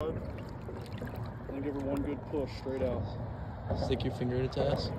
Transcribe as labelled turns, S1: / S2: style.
S1: And give her one good push straight out.
S2: Stick your finger in its ass.